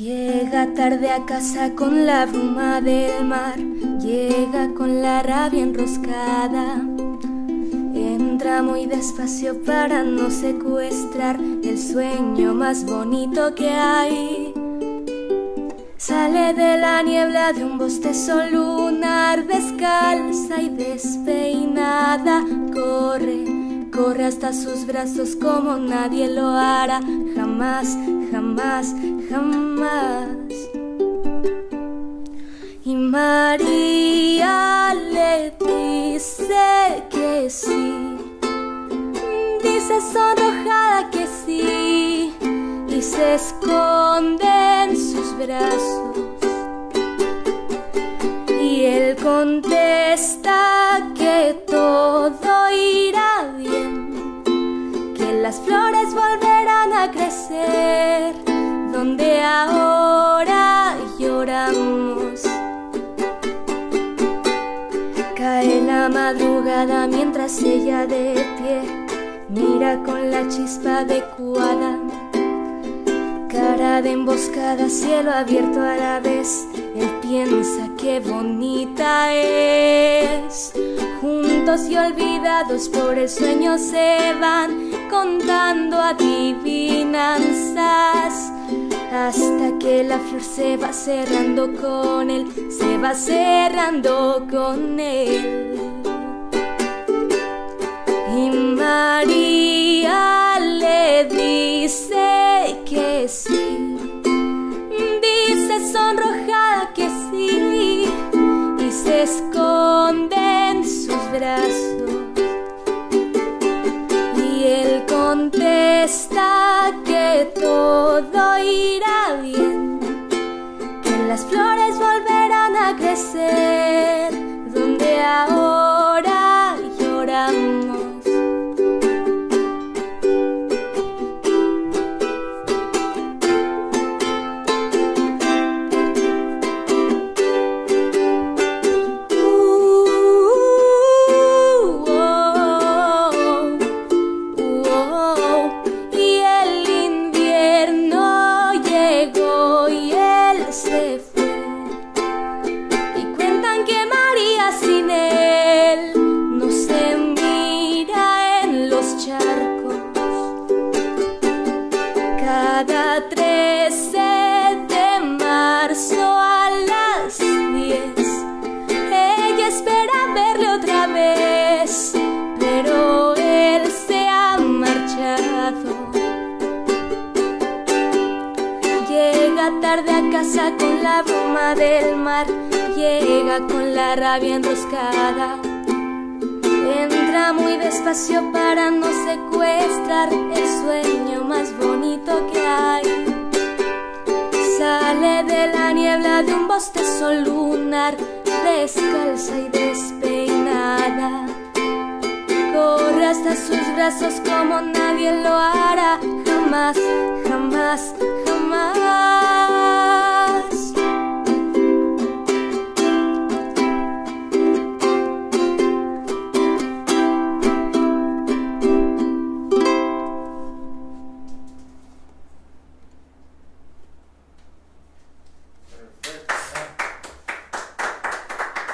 Llega tarde a casa con la bruma del mar, llega con la rabia enroscada. Entra muy despacio para no secuestrar el sueño más bonito que hay. Sale de la niebla de un bostezo lunar, descalza y despeinada, corre, corre hasta sus brazos como nadie lo hará, jamás, jamás, jamás. Y María le dice que sí, dice sonrojada que sí, y se esconde en sus brazos. Y él contesta que todo las flores volverán a crecer donde ahora lloramos. Cae la madrugada mientras ella de pie mira con la chispa adecuada. Cara de emboscada, cielo abierto a la vez. Él piensa que bonita es. Juntos y olvidados por el sueño se van contando adivinanzas. Hasta que la flor se va cerrando con él, se va cerrando con él. Y María se esconde en sus brazos. Y él contesta que todo irá bien, que las flores volverán a crecer 13 de marzo a las 10 ella espera verle otra vez, pero él se ha marchado. Llega tarde a casa con la bruma del mar, llega con la rabia enroscada. Entra muy despacio para no secuestrar el sueño más bonito que hay. Sale de la niebla de un bostezo lunar, descalza y despeinada. Corre hasta sus brazos como nadie lo hará, jamás, jamás, jamás.